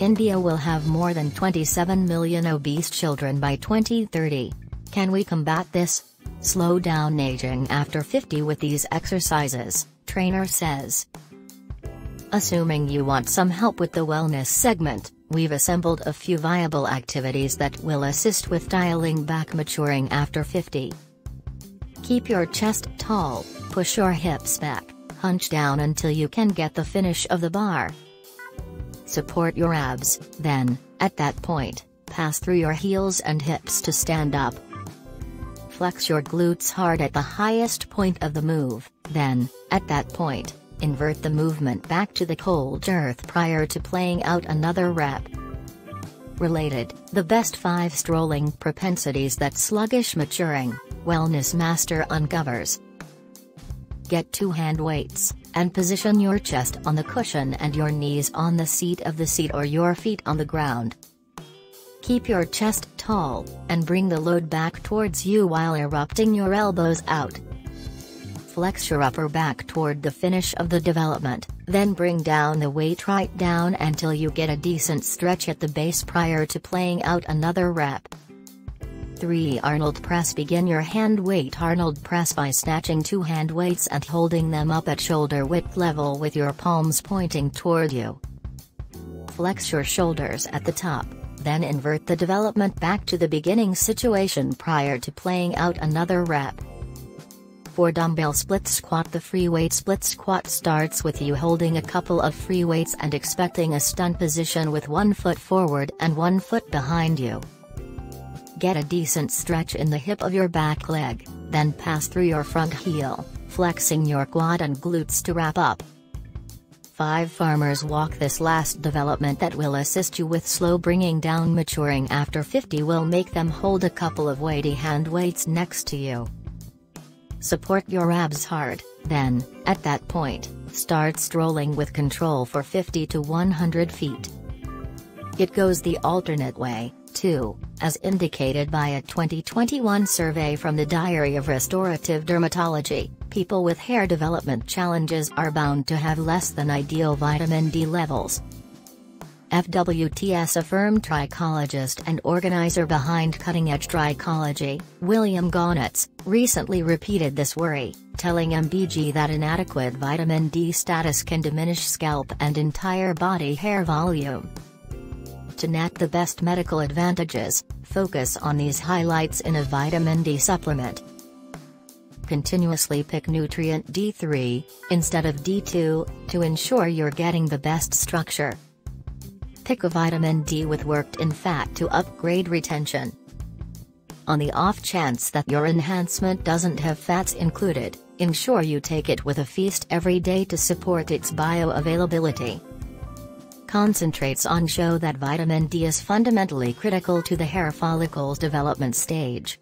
India will have more than 27 million obese children by 2030. Can we combat this? Slow down aging after 50 with these exercises, trainer says. Assuming you want some help with the wellness segment, we've assembled a few viable activities that will assist with dialing back maturing after 50. Keep your chest tall, push your hips back, hunch down until you can get the finish of the bar. Support your abs, then, at that point, pass through your heels and hips to stand up. Flex your glutes hard at the highest point of the move, then, at that point, invert the movement back to the cold earth prior to playing out another rep. Related, the best 5 strolling propensities that sluggish maturing, wellness master uncovers. Get two hand weights, and position your chest on the cushion and your knees on the seat of the seat or your feet on the ground. Keep your chest tall, and bring the load back towards you while erupting your elbows out flex your upper back toward the finish of the development, then bring down the weight right down until you get a decent stretch at the base prior to playing out another rep. 3. Arnold Press Begin your hand weight Arnold Press by snatching two hand weights and holding them up at shoulder width level with your palms pointing toward you. Flex your shoulders at the top, then invert the development back to the beginning situation prior to playing out another rep. For dumbbell split squat The free weight split squat starts with you holding a couple of free weights and expecting a stunt position with one foot forward and one foot behind you. Get a decent stretch in the hip of your back leg, then pass through your front heel, flexing your quad and glutes to wrap up. 5 Farmers walk This last development that will assist you with slow bringing down maturing after 50 will make them hold a couple of weighty hand weights next to you. Support your abs hard, then, at that point, start strolling with control for 50 to 100 feet. It goes the alternate way, too, as indicated by a 2021 survey from the Diary of Restorative Dermatology. People with hair development challenges are bound to have less than ideal vitamin D levels, FWTS affirmed trichologist and organizer behind Cutting Edge Trichology, William Gaunitz, recently repeated this worry, telling MBG that inadequate vitamin D status can diminish scalp and entire body hair volume. To net the best medical advantages, focus on these highlights in a vitamin D supplement. Continuously pick nutrient D3, instead of D2, to ensure you're getting the best structure. Pick a vitamin D with worked-in fat to upgrade retention. On the off chance that your enhancement doesn't have fats included, ensure you take it with a feast every day to support its bioavailability. Concentrates on show that vitamin D is fundamentally critical to the hair follicle's development stage.